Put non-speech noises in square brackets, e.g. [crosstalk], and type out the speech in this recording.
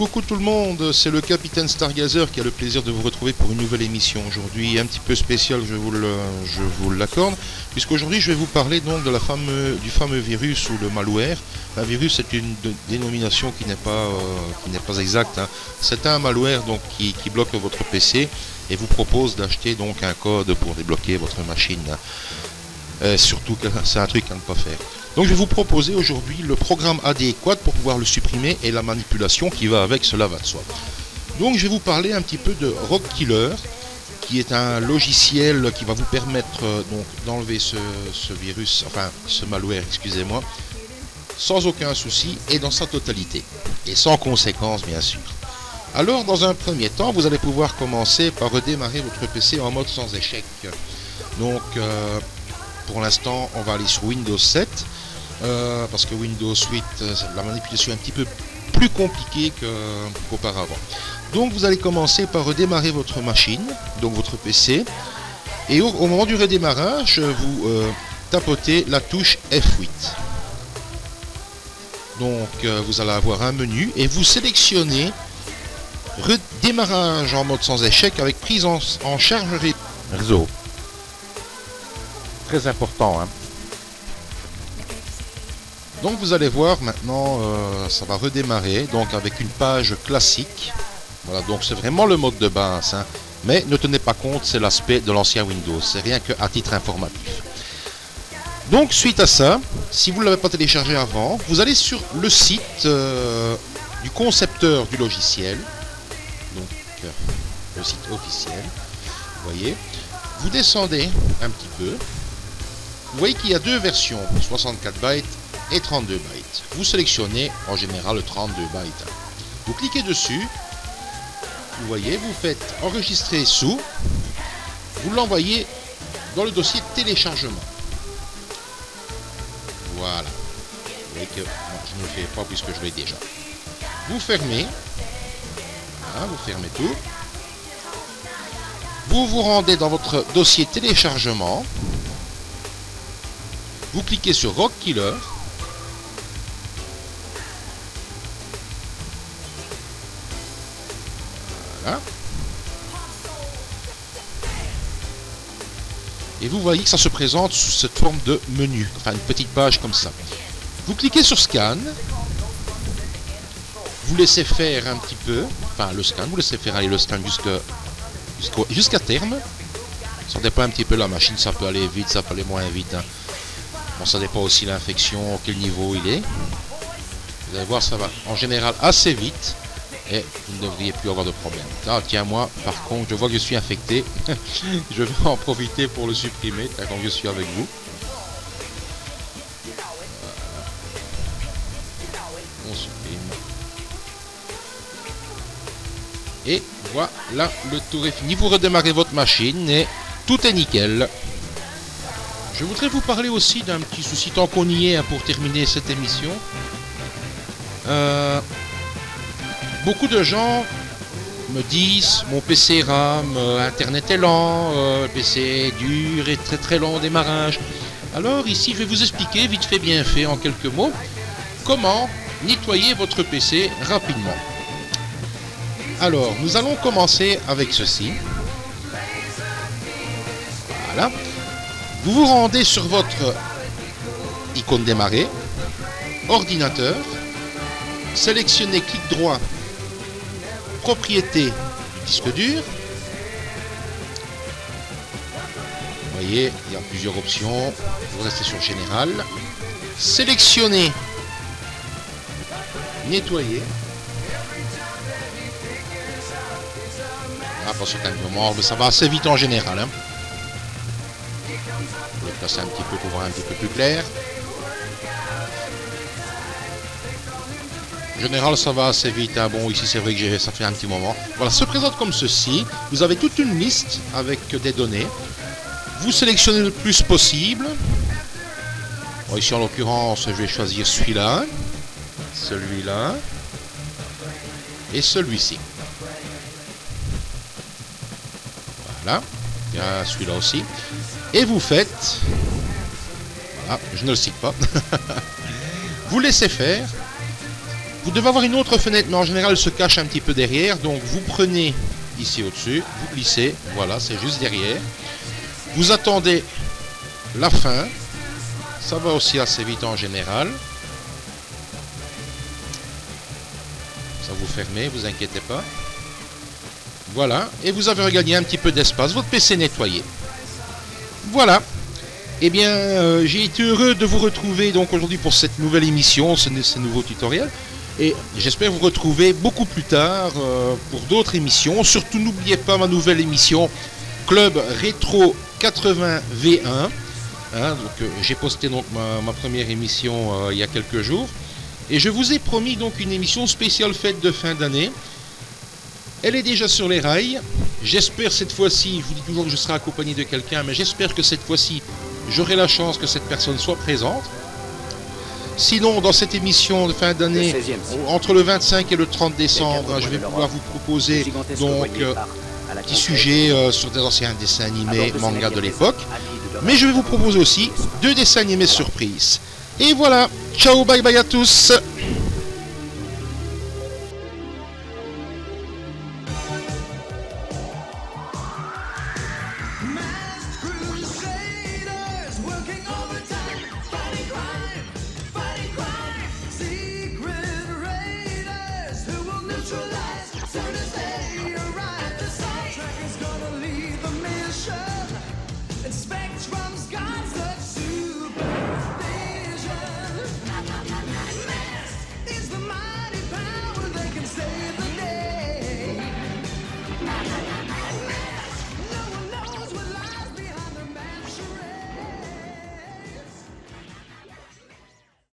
Coucou tout le monde, c'est le capitaine Stargazer qui a le plaisir de vous retrouver pour une nouvelle émission aujourd'hui, un petit peu spéciale, je vous l'accorde, puisqu'aujourd'hui je vais vous parler donc du fameux virus ou le malware. Un virus c'est une dénomination qui n'est pas, euh, exacte. Hein. C'est un malware qui, qui, bloque votre PC et vous propose d'acheter donc un code pour débloquer votre machine. Euh, surtout que c'est un truc à ne pas faire. Donc je vais vous proposer aujourd'hui le programme adéquat pour pouvoir le supprimer et la manipulation qui va avec, cela va de soi. Donc je vais vous parler un petit peu de Rock Killer, qui est un logiciel qui va vous permettre euh, donc d'enlever ce, virus, enfin ce malware, excusez-moi, sans aucun souci et dans sa totalité. Et sans conséquences bien sûr. Alors dans un premier temps, vous allez pouvoir commencer par redémarrer votre PC en mode sans échec. Donc euh, pour l'instant, on va aller sur Windows 7. Euh, parce que Windows 8, euh, la manipulation est un petit peu plus compliquée qu'auparavant. donc vous allez commencer par redémarrer votre machine, donc votre PC, et au, moment du redémarrage, vous euh, tapotez la touche F8. Donc vous allez avoir un menu et vous sélectionnez redémarrage en mode sans échec avec prise en, en charge réseau. Très important. Hein. Donc vous allez voir maintenant, euh, ça va redémarrer, donc avec une page classique. Voilà, donc c'est vraiment le mode de base. Hein. Mais ne tenez pas compte, c'est l'aspect de l'ancien Windows. C'est rien qu'à titre informatif. Donc suite à ça, si vous ne l'avez pas téléchargé avant, vous allez sur le site euh, du concepteur du logiciel. Donc euh, le site officiel. Vous voyez. Vous descendez un petit peu. Vous voyez qu'il y a deux versions, 64 bytes et 32 bytes. Vous sélectionnez en général le 32 bytes. Vous cliquez dessus, vous voyez, vous faites enregistrer sous, vous l'envoyez dans le dossier téléchargement. Voilà. Vous voyez que je ne le fais pas puisque je l'ai déjà. Vous fermez. Vous fermez tout. Vous vous rendez dans votre dossier téléchargement. Vous cliquez sur Rock Killer. Et vous voyez que ça se présente sous cette forme de menu, enfin une petite page comme ça. Vous cliquez sur Scan, vous laissez faire un petit peu, enfin le scan, vous laissez faire aller le scan jusqu'à terme. Ça dépend un petit peu la machine, ça peut aller vite, ça peut aller moins vite. Hein. Bon, ça dépend aussi l'infection, quel niveau il est. Vous allez voir, ça va en général assez vite et vous ne devriez plus avoir de problème. Ah tiens moi par contre je vois que je suis infecté. [laughs] je vais en profiter pour le supprimer quand je suis avec vous. On supprime. Et voilà, le tour est fini. Vous redémarrez votre machine et tout est nickel. Je voudrais vous parler aussi d'un petit souci tant qu'on y est hein, pour terminer cette émission. Euh, beaucoup de gens me disent mon PC RAM, euh, Internet est lent, euh, le PC est dur et très très lent au démarrage. Alors ici je vais vous expliquer vite fait bien fait en quelques mots comment nettoyer votre PC rapidement. Alors nous allons commencer avec ceci. Voilà. Vous vous rendez sur votre icône démarrer, ordinateur, sélectionnez clic droit propriété du disque dur. Vous voyez, il y a plusieurs options. Vous restez sur Général. Sélectionnez. Nettoyer. Attention quand même, mais ça va assez vite en général. Hein. Je vais placer un petit peu pour voir un petit peu plus clair. En général, ça va assez vite. Hein. Bon, ici, c'est vrai que ça fait un petit moment. Voilà, se présente comme ceci. Vous avez toute une liste avec des données. Vous sélectionnez le plus possible. ici, en l'occurrence, je vais choisir celui-là, celui-là et celui-ci. Voilà. Il y a celui-là aussi. Et vous faites... Voilà, je ne le cite pas. [laughs] vous laissez faire Vous devez avoir une autre fenêtre, mais en général, elle se cache un petit peu derrière. Donc, vous prenez ici au-dessus, vous glissez, voilà, c'est juste derrière. Vous attendez la fin. Ça va aussi assez vite en général. Ça vous fermez, vous inquiétez pas. Voilà, et vous avez regagné un petit peu d'espace. Votre PC nettoyé. Voilà. Eh bien, euh, j'ai été heureux de vous retrouver donc aujourd'hui pour cette nouvelle émission, ce, nouveau tutoriel. Et j'espère vous retrouver beaucoup plus tard euh, pour d'autres émissions. Surtout n'oubliez pas ma nouvelle émission Club Rétro 80 V1. Hein, euh, j'ai posté donc ma, première émission il y a quelques jours. Et je vous ai promis donc une émission spéciale fête de fin d'année. Elle est déjà sur les rails. J'espère cette fois-ci, je vous dis toujours que je serai accompagné de quelqu'un, mais j'espère que cette fois-ci, j'aurai la chance que cette personne soit présente. Sinon, dans cette émission de fin d'année, entre le 25 et le 30 décembre, je vais pouvoir vous proposer donc euh, des sujets euh, sur des anciens dessins animés, mangas de l'époque. Mais je vais vous proposer aussi deux dessins animés surprises. Et voilà, ciao, bye bye à tous